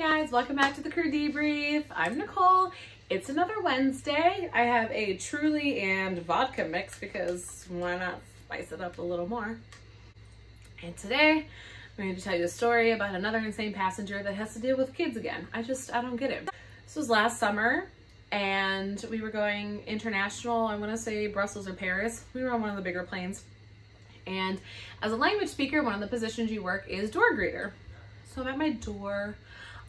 guys, welcome back to the crew debrief. I'm Nicole. It's another Wednesday. I have a Truly and vodka mix because why not spice it up a little more? And today I'm going to tell you a story about another insane passenger that has to deal with kids again. I just, I don't get it. This was last summer and we were going international. I want to say Brussels or Paris. We were on one of the bigger planes. And as a language speaker, one of the positions you work is door greeter. So I'm at my door.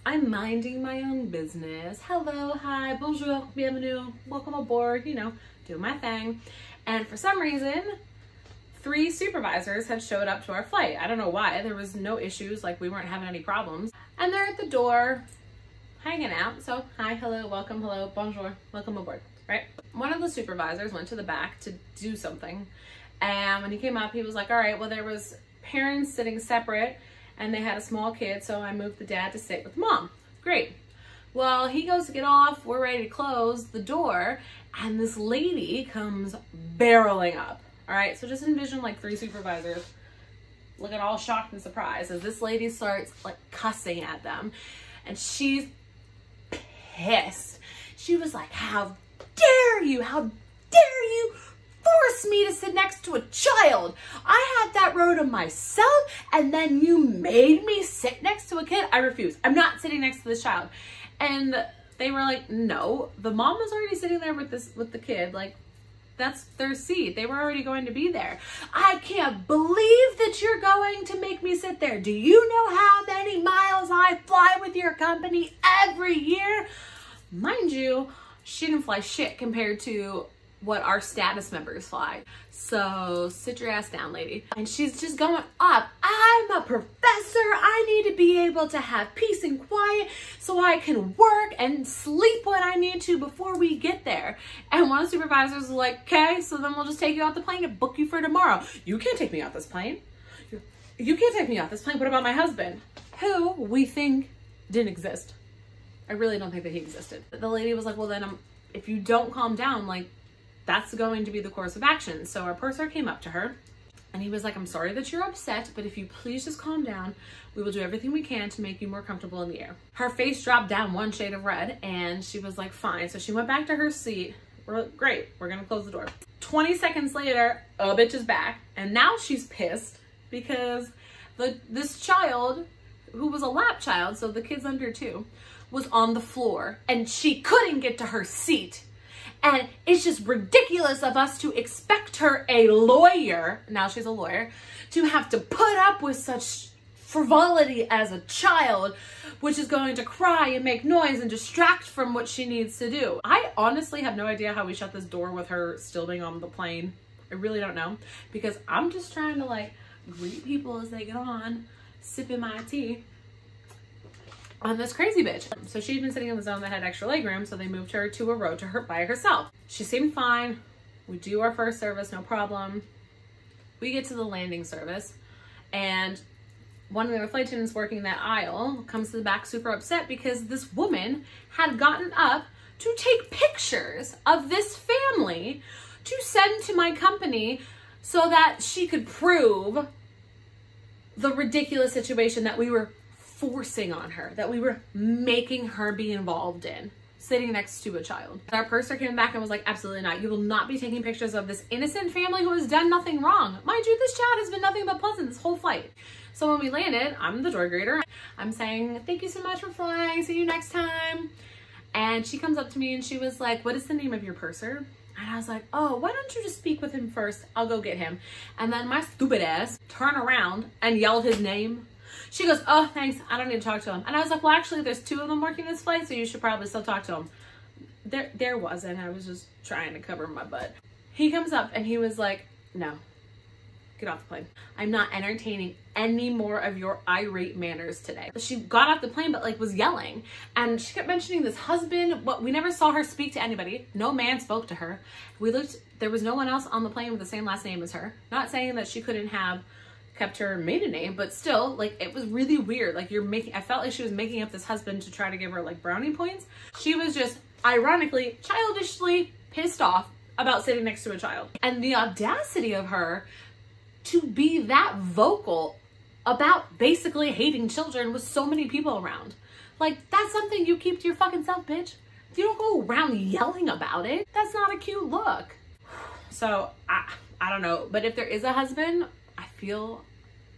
I'm minding my own business. Hello, hi, bonjour, bienvenue, welcome aboard, you know, doing my thing. And for some reason, three supervisors had showed up to our flight. I don't know why. There was no issues, like we weren't having any problems. And they're at the door hanging out. So hi, hello, welcome, hello, bonjour, welcome aboard, right? One of the supervisors went to the back to do something. And when he came up, he was like, all right, well, there was parents sitting separate and they had a small kid, so I moved the dad to sit with mom. Great. Well, he goes to get off, we're ready to close the door, and this lady comes barreling up. All right, so just envision like three supervisors looking all shocked and surprised as this lady starts like cussing at them. And she's pissed. She was like, how dare you? How force me to sit next to a child. I had that row to myself and then you made me sit next to a kid. I refuse. I'm not sitting next to this child. And they were like, no, the mom was already sitting there with this, with the kid. Like that's their seat. They were already going to be there. I can't believe that you're going to make me sit there. Do you know how many miles I fly with your company every year? Mind you, she didn't fly shit compared to what our status members fly. So sit your ass down, lady. And she's just going up. I'm a professor. I need to be able to have peace and quiet so I can work and sleep when I need to before we get there. And one of the supervisors was like, okay, so then we'll just take you off the plane and book you for tomorrow. You can't take me off this plane. You can't take me off this plane. What about my husband? Who we think didn't exist. I really don't think that he existed. The lady was like, well then I'm, if you don't calm down, like that's going to be the course of action. So our purser came up to her and he was like, I'm sorry that you're upset, but if you please just calm down, we will do everything we can to make you more comfortable in the air. Her face dropped down one shade of red and she was like, fine. So she went back to her seat. We're great. We're to close the door. 20 seconds later, a bitch is back. And now she's pissed because the this child who was a lap child, so the kid's under two, was on the floor and she couldn't get to her seat and it's just ridiculous of us to expect her, a lawyer, now she's a lawyer, to have to put up with such frivolity as a child, which is going to cry and make noise and distract from what she needs to do. I honestly have no idea how we shut this door with her still being on the plane. I really don't know because I'm just trying to like greet people as they get on, sipping my tea on this crazy bitch. So she'd been sitting in the zone that had extra leg room, so they moved her to a row to her by herself. She seemed fine. We do our first service, no problem. We get to the landing service and one of the flight attendants working that aisle comes to the back super upset because this woman had gotten up to take pictures of this family to send to my company so that she could prove the ridiculous situation that we were forcing on her, that we were making her be involved in sitting next to a child. Our purser came back and was like, absolutely not. You will not be taking pictures of this innocent family who has done nothing wrong. Mind you, this child has been nothing but pleasant this whole flight. So when we landed, I'm the door greeter. I'm saying, thank you so much for flying. See you next time. And she comes up to me and she was like, what is the name of your purser? And I was like, oh, why don't you just speak with him first? I'll go get him. And then my stupid ass turned around and yelled his name she goes, oh, thanks. I don't need to talk to him. And I was like, well, actually, there's two of them working this flight, so you should probably still talk to him. There, there wasn't. I was just trying to cover my butt. He comes up and he was like, no, get off the plane. I'm not entertaining any more of your irate manners today. She got off the plane, but like was yelling. And she kept mentioning this husband. What we never saw her speak to anybody. No man spoke to her. We looked, there was no one else on the plane with the same last name as her. Not saying that she couldn't have kept her maiden name, but still, like, it was really weird. Like, you're making, I felt like she was making up this husband to try to give her, like, brownie points. She was just, ironically, childishly pissed off about sitting next to a child. And the audacity of her to be that vocal about basically hating children with so many people around. Like, that's something you keep to your fucking self, bitch. You don't go around yelling about it. That's not a cute look. So, I, I don't know. But if there is a husband, feel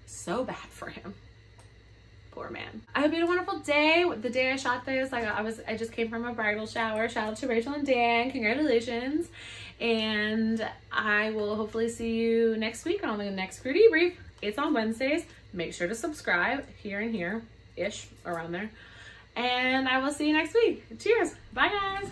so bad for him. Poor man. I hope you had a wonderful day. The day I shot this, I, I was I just came from a bridal shower. Shout out to Rachel and Dan. Congratulations. And I will hopefully see you next week on the next crew debrief. It's on Wednesdays. Make sure to subscribe here and here ish around there. And I will see you next week. Cheers. Bye guys.